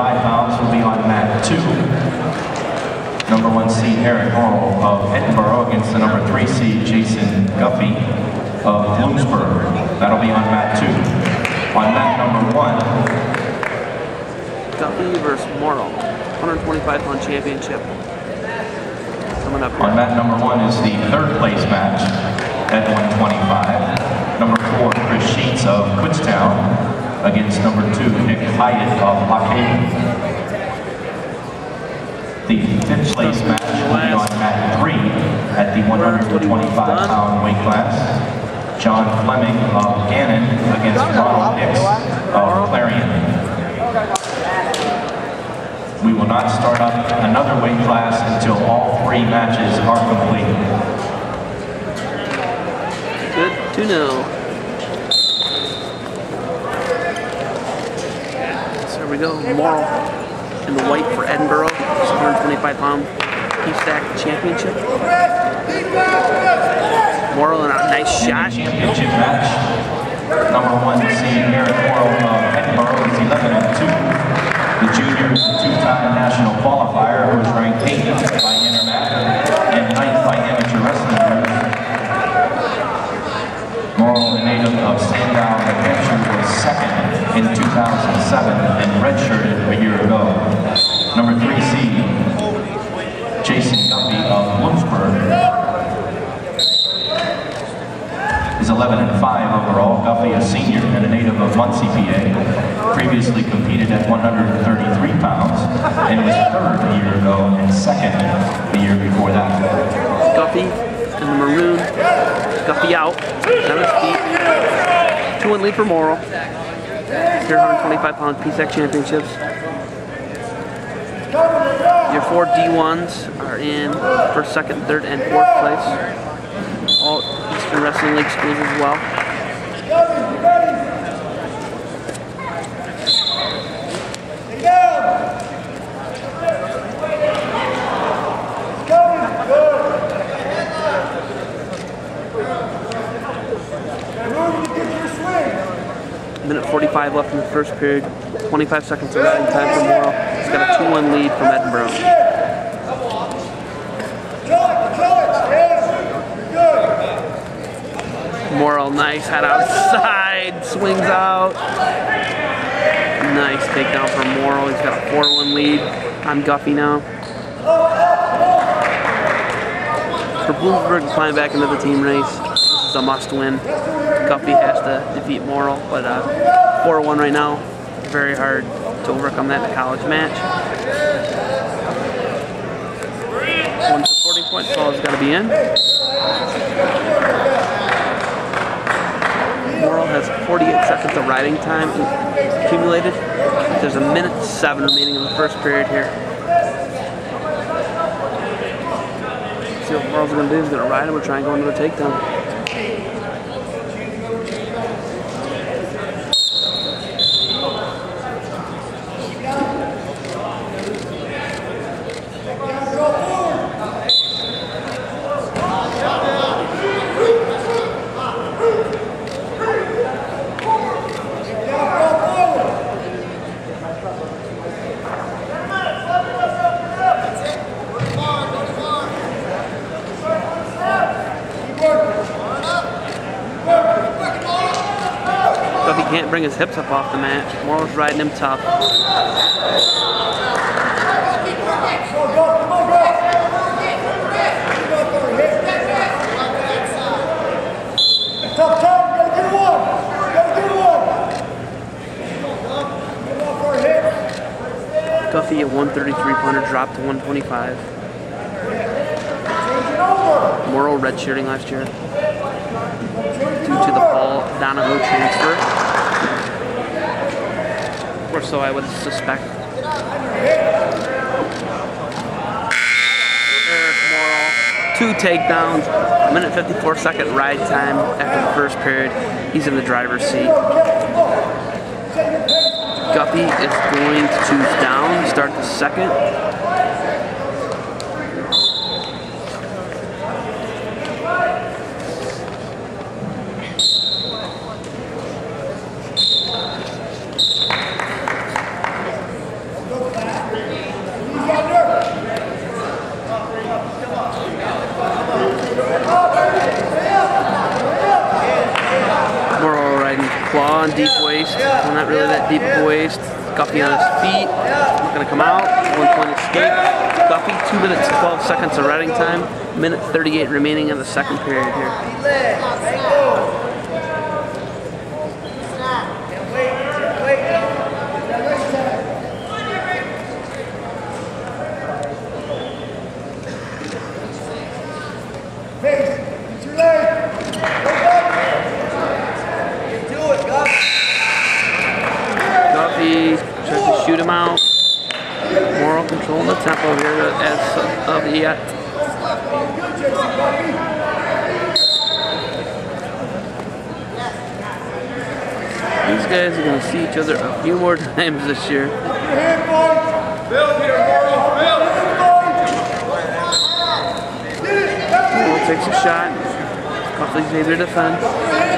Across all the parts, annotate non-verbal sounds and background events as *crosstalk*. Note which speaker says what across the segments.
Speaker 1: pounds will be on mat two. Number one seed Eric Morrill of Edinboro against the number three seed Jason Guffey of Bloomsburg. That'll be on mat two. On mat number one,
Speaker 2: Guffey versus Morrill, 125 pound championship. Coming up
Speaker 1: on mat number one is the third place match at 125. Number four, Chris Sheets of Kutztown against number two, Nick Hyatt of Lock Haven. The fifth place match will be on mat three at the 125 pound weight class. John Fleming of Gannon against Ronald Hicks of Clarion. We will not start up another weight class until all three matches are complete.
Speaker 2: Good to know. So here we go. Morrill in the white for Edinboro. 125 pound PSAC championship. Morrill in a nice shot.
Speaker 1: Championship match. Number one seed Eric Morrill of uh, Edinboro is 11 and 2. The junior two-time national qualifier who was ranked 8th by Intermat and 9th by amateur wrestling. Morrill, a native of Sandown, New Hampshire, was second 2007 and redshirted a year ago. Number three seed, Jason Guffey of Bloomsburg, is 11 and 5 overall. Guffey, a senior and a native of Muncy, PA, previously competed at 133 pounds and was third a year ago and second the year before that.
Speaker 2: Guffey in the maroon. Guffey out. Seven feet. Two and lead for Morrill. Here 125 pound PSAC championships. Your four D1s are in first, second, third, and fourth place. All Eastern Wrestling League schools as well. Minute 45 left in the first period. 25 seconds of riding time for Morrill. He's got a 2-1 lead from Edinboro. Morrill, nice head outside, swings out. Nice takedown for Morrill. He's got a 4-1 lead on Guffey now. For Bloomsburg to climb back into the team race, this is a must-win. Guffey has to defeat Morrill, but uh, 4-1 right now, very hard to overcome that in a college match. One supporting point, so has got to be in. Morrill has 48 seconds of riding time accumulated. There's a minute seven remaining in the first period here. See what Morrill's gonna do. He's gonna ride him or try and go into the takedown. Bring his hips up off the mat, Morrill's riding him tough.
Speaker 3: Tough hips.
Speaker 2: Guffey at 133 punter dropped to 125. Morrill redshirting last year due to the Paul Donahoe transfer. So I would suspect. Two takedowns, a minute 54 second ride time after the first period. He's in the driver's seat. Guffey is going to choose down, start the second. on deep waist. Well, not really that deep of a waist. Guffey on his feet. Not gonna come out. One point escape. Guffey, two minutes 12 seconds of riding time. Minute 38 remaining in the second period here.
Speaker 3: Buddy.
Speaker 2: These guys are gonna see each other a few more *laughs* times this year.
Speaker 3: Here.
Speaker 2: Morrill takes a shot. Guffey's able to defend.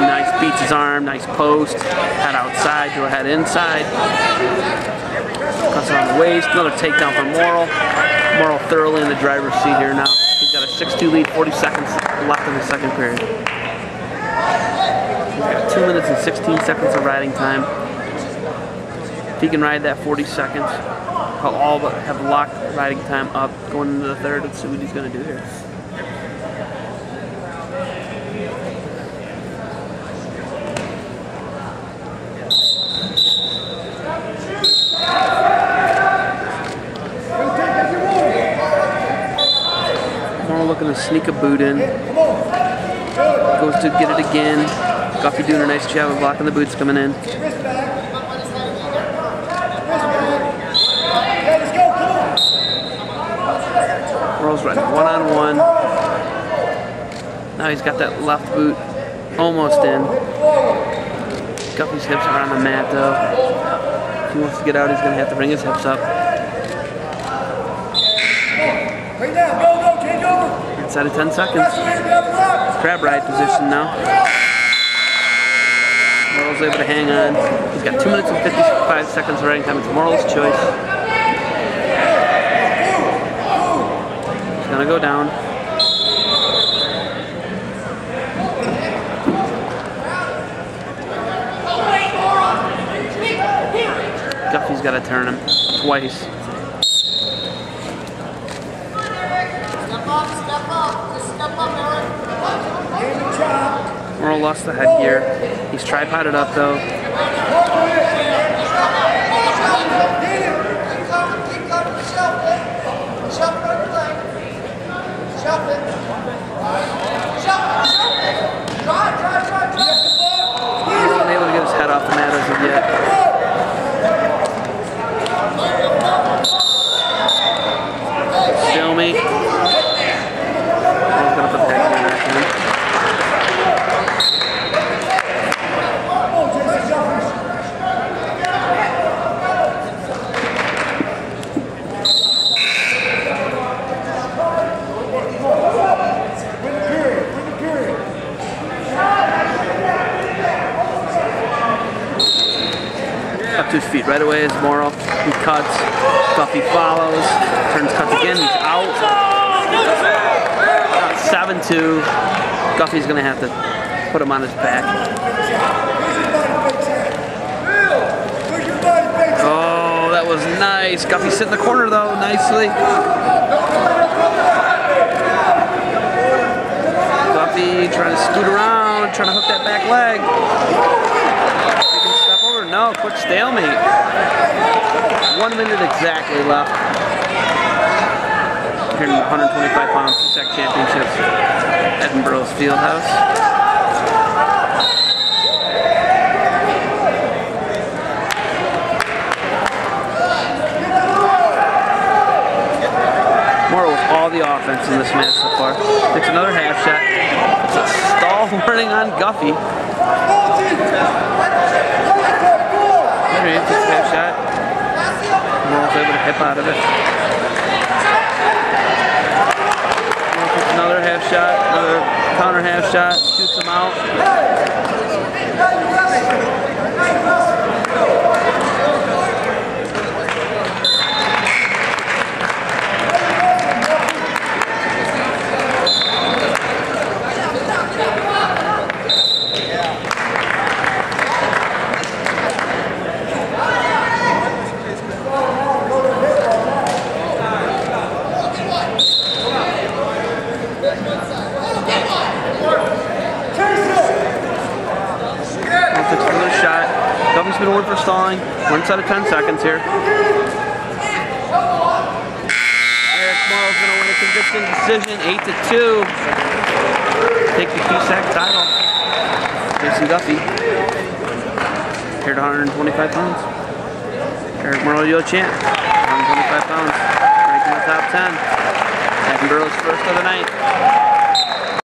Speaker 2: Nice beats his arm, nice post. Head outside, go head inside. Cuts on the waist. Another takedown for Morrill. Morrill thoroughly in the driver's seat here now. He's got a 6-2 lead, 40 seconds left in the second period. He's got 2 minutes and 16 seconds of riding time. If he can ride that 40 seconds, he'll all but have locked riding time up going into the third. Let's see what he's going to do here.
Speaker 3: Go take it, you want
Speaker 2: to sneak a boot in. Goes to get it again. Guffey doing a nice job of blocking the boots coming in. Morrill's running one on one. Now he's got that left boot almost in. Guffey's hips are on the mat though. If he wants to get out, he's gonna have to bring his hips up.
Speaker 3: Right now. Go, go. Change over.
Speaker 2: Inside of 10 seconds. Crab ride position now. Morrill's able to hang on. He's got 2 minutes and 55 seconds of riding time. It's Morrill's choice. He's gonna go down. Guffey's got to turn him twice.
Speaker 4: Step up, step up, just step up, Eric.
Speaker 3: Aim and chop.
Speaker 2: Morrill lost the headgear. He's tripoded up though.
Speaker 3: Walk with it. Get it.
Speaker 4: Keep coming, keep coming, shelf it. Shelf it on your leg. Shelf it. Shelf it, shelf the Try, try, try, try.
Speaker 2: He wasn't able to get his head off the mat as of yet. Still me. Morrill's gonna put the headgear back in.
Speaker 3: Oh, Jesse, Jeffries. Win the period. Win the period.
Speaker 2: Up to his feet right away is Morrill. He cuts. Guffey follows. Turns, cuts again. He's out. 7-2. Guffey's gonna have to put him on his back. Oh, that was nice. Guffey sit in the corner though, nicely. Guffey trying to scoot around, trying to hook that back leg. No, quick stalemate. One minute exactly left. Here in the 125 pound sec championships, Edinboro's Fieldhouse. All the offense in this match so far. Takes another half shot. It's a stall *laughs* warning on Guffey. There he is, takes half shot. Morrill's able to hip out of it. Another half shot, another counter half shot, shoots him out. been awarded for stalling. One set of 10 seconds here. Eric Morrill's going to win a conviction decision, 8 to 2. Take the PSAC title. Jason Guffey. Here at 125 pounds. Eric Morrill, UO champ. 125 pounds. Ranked in the top 10. Edinboro's first of the night.